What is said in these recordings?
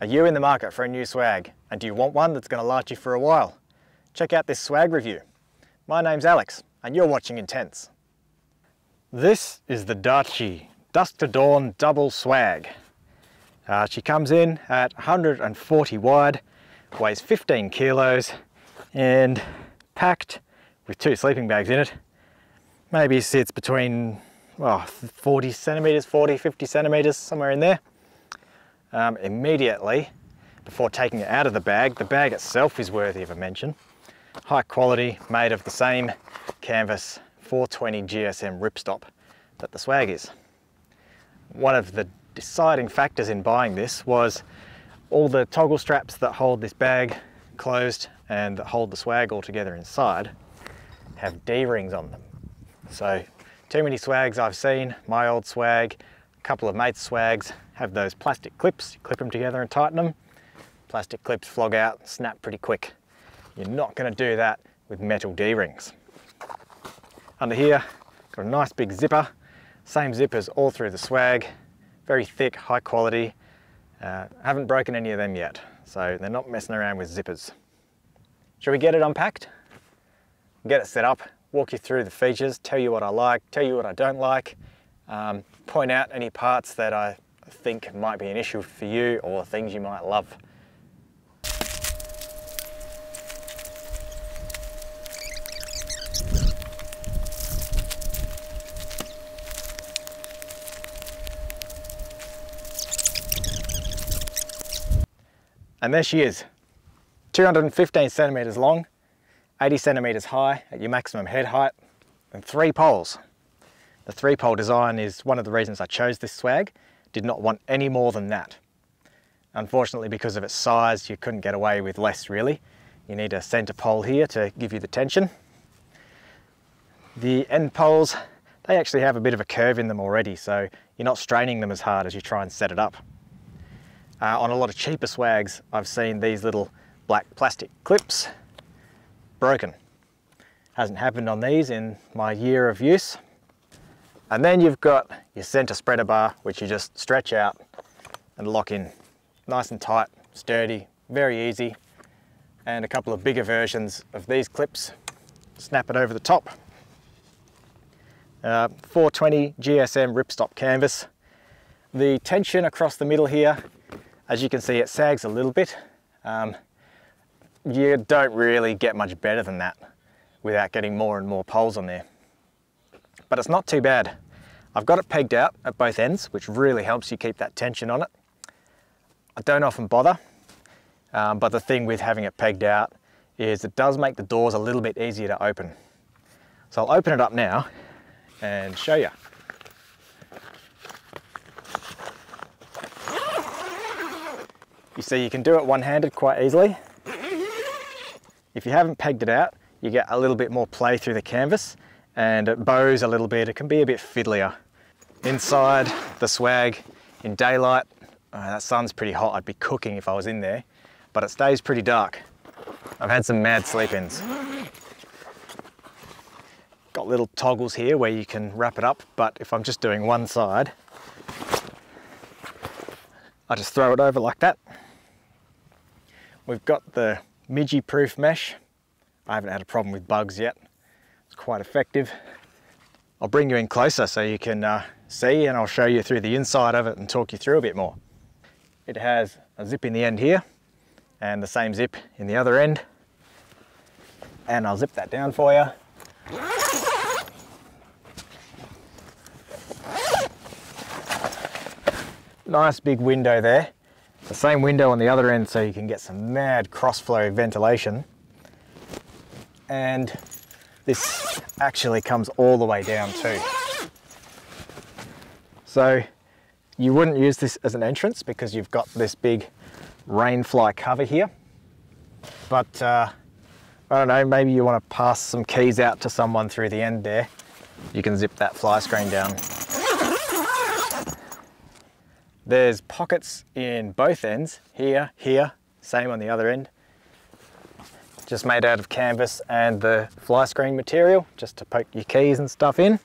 Are you in the market for a new swag? And do you want one that's going to last you for a while? Check out this swag review. My name's Alex and you're watching Intents. This is the Darche Dusk to Dawn Double Swag. Uh, she comes in at 140 wide, weighs 15 kilos and packed with two sleeping bags in it. Maybe sits between well, 40 centimeters, 40, 50 centimeters, somewhere in there. Um, immediately, before taking it out of the bag, the bag itself is worthy of a mention. High quality, made of the same canvas 420 GSM ripstop that the swag is. One of the deciding factors in buying this was all the toggle straps that hold this bag closed and that hold the swag all together inside have D-rings on them. So too many swags I've seen, my old swag, couple of mates swags have those plastic clips, you clip them together and tighten them. Plastic clips flog out, snap pretty quick. You're not gonna do that with metal D-rings. Under here, got a nice big zipper, same zippers all through the swag, very thick, high quality. Uh, haven't broken any of them yet, so they're not messing around with zippers. Shall we get it unpacked? Get it set up, walk you through the features, tell you what I like, tell you what I don't like, um, point out any parts that I think might be an issue for you or things you might love. And there she is, 215 centimeters long, 80 centimeters high at your maximum head height, and three poles. The three pole design is one of the reasons I chose this swag. Did not want any more than that. Unfortunately, because of its size, you couldn't get away with less really. You need a center pole here to give you the tension. The end poles, they actually have a bit of a curve in them already, so you're not straining them as hard as you try and set it up. Uh, on a lot of cheaper swags, I've seen these little black plastic clips broken. Hasn't happened on these in my year of use. And then you've got your center spreader bar, which you just stretch out and lock in. Nice and tight, sturdy, very easy. And a couple of bigger versions of these clips. Snap it over the top. Uh, 420 GSM ripstop canvas. The tension across the middle here as you can see, it sags a little bit. Um, you don't really get much better than that without getting more and more poles on there. But it's not too bad. I've got it pegged out at both ends, which really helps you keep that tension on it. I don't often bother, um, but the thing with having it pegged out is it does make the doors a little bit easier to open. So I'll open it up now and show you. You see you can do it one-handed quite easily. If you haven't pegged it out, you get a little bit more play through the canvas and it bows a little bit. It can be a bit fiddlier. Inside the swag in daylight, uh, that sun's pretty hot. I'd be cooking if I was in there, but it stays pretty dark. I've had some mad sleep-ins. Got little toggles here where you can wrap it up, but if I'm just doing one side, I just throw it over like that We've got the midgie proof mesh. I haven't had a problem with bugs yet. Quite effective. I'll bring you in closer so you can uh, see and I'll show you through the inside of it and talk you through a bit more. It has a zip in the end here and the same zip in the other end. And I'll zip that down for you. Nice big window there the same window on the other end so you can get some mad cross-flow ventilation. And this actually comes all the way down too. So you wouldn't use this as an entrance because you've got this big rainfly cover here. But uh, I don't know, maybe you want to pass some keys out to someone through the end there. You can zip that fly screen down. There's pockets in both ends, here, here, same on the other end. Just made out of canvas and the fly screen material, just to poke your keys and stuff in.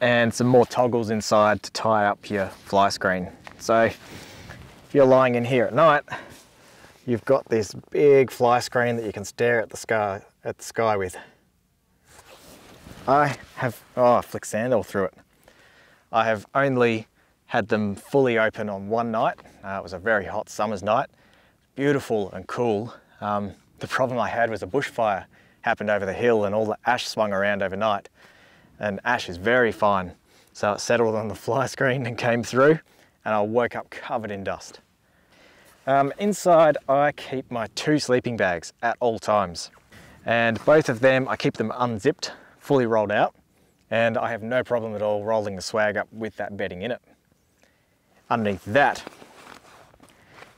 And some more toggles inside to tie up your fly screen. So if you're lying in here at night, you've got this big fly screen that you can stare at the sky, at the sky with. I have, oh, flick sand all through it. I have only had them fully open on one night. Uh, it was a very hot summer's night, beautiful and cool. Um, the problem I had was a bushfire happened over the hill and all the ash swung around overnight. And ash is very fine. So it settled on the fly screen and came through and I woke up covered in dust. Um, inside I keep my two sleeping bags at all times. And both of them, I keep them unzipped, fully rolled out, and I have no problem at all rolling the swag up with that bedding in it. Underneath that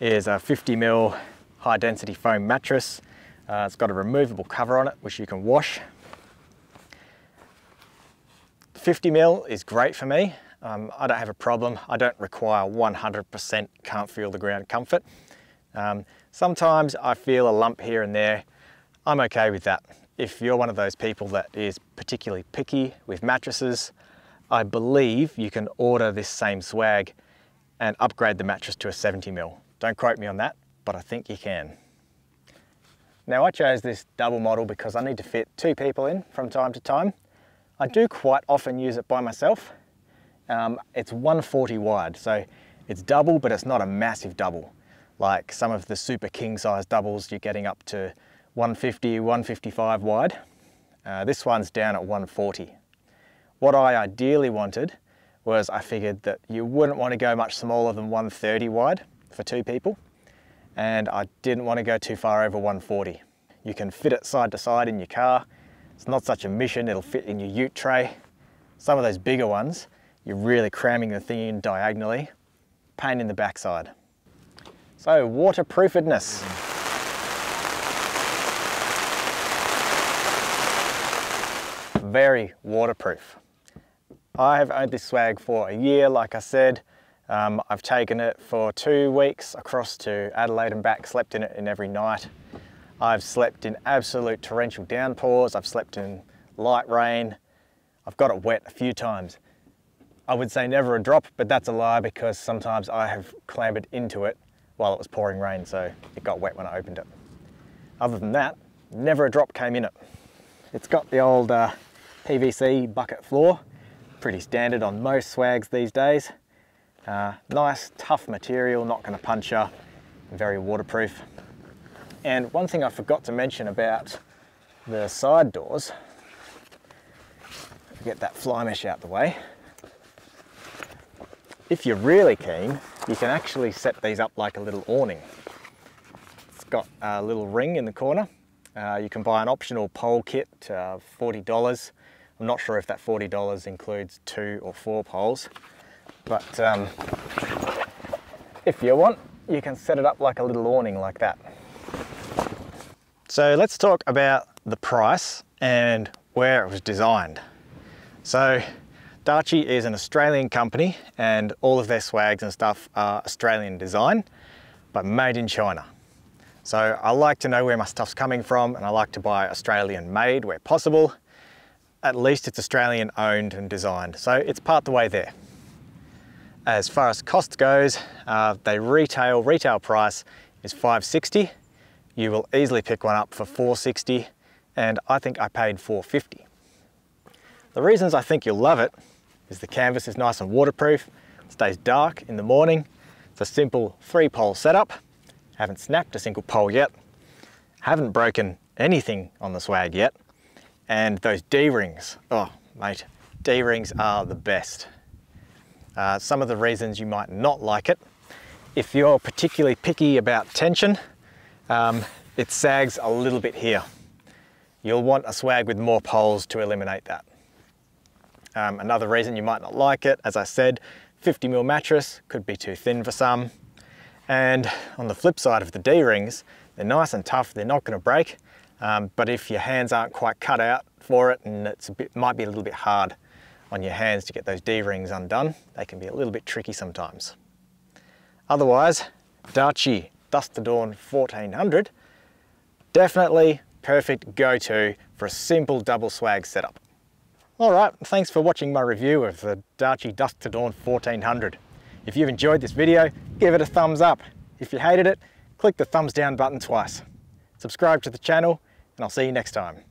is a 50 mil high density foam mattress. Uh, it's got a removable cover on it, which you can wash. 50 mil is great for me. Um, I don't have a problem. I don't require 100% can't feel the ground comfort. Um, sometimes I feel a lump here and there. I'm okay with that. If you're one of those people that is particularly picky with mattresses, I believe you can order this same swag and upgrade the mattress to a 70 mil. Don't quote me on that, but I think you can. Now I chose this double model because I need to fit two people in from time to time. I do quite often use it by myself, um, it's 140 wide, so it's double, but it's not a massive double. Like some of the super king size doubles, you're getting up to 150, 155 wide. Uh, this one's down at 140. What I ideally wanted was I figured that you wouldn't want to go much smaller than 130 wide for two people. And I didn't want to go too far over 140. You can fit it side to side in your car. It's not such a mission, it'll fit in your ute tray. Some of those bigger ones, you're really cramming the thing in diagonally, pain in the backside. So waterproofedness. Very waterproof. I have owned this swag for a year, like I said. Um, I've taken it for two weeks across to Adelaide and back, slept in it in every night. I've slept in absolute torrential downpours, I've slept in light rain, I've got it wet a few times. I would say never a drop, but that's a lie because sometimes I have clambered into it while it was pouring rain, so it got wet when I opened it. Other than that, never a drop came in it. It's got the old uh, PVC bucket floor, pretty standard on most swags these days. Uh, nice, tough material, not gonna puncture, very waterproof. And one thing I forgot to mention about the side doors, get that fly mesh out the way, if you're really keen, you can actually set these up like a little awning. It's got a little ring in the corner. Uh, you can buy an optional pole kit, uh, $40. I'm not sure if that $40 includes two or four poles, but um, if you want, you can set it up like a little awning like that. So let's talk about the price and where it was designed. So Darche is an Australian company and all of their swags and stuff are Australian design, but made in China. So I like to know where my stuff's coming from and I like to buy Australian made where possible. At least it's Australian owned and designed. So it's part the way there. As far as cost goes, uh, they retail, retail price is 560. You will easily pick one up for 460 and I think I paid 450. The reasons I think you'll love it is the canvas is nice and waterproof, stays dark in the morning. It's a simple three pole setup. Haven't snapped a single pole yet. Haven't broken anything on the swag yet. And those D-rings, oh mate, D-rings are the best. Uh, some of the reasons you might not like it, if you're particularly picky about tension, um, it sags a little bit here. You'll want a swag with more poles to eliminate that. Um, another reason you might not like it, as I said, 50 mil mattress could be too thin for some. And on the flip side of the D-rings, they're nice and tough, they're not gonna break, um, but if your hands aren't quite cut out for it and it's a bit, might be a little bit hard on your hands to get those D-rings undone, they can be a little bit tricky sometimes. Otherwise, Dusk to Dawn 1400, definitely perfect go-to for a simple double swag setup. Alright, thanks for watching my review of the Dusk to Dawn 1400. If you've enjoyed this video, give it a thumbs up. If you hated it, click the thumbs down button twice. Subscribe to the channel, and I'll see you next time.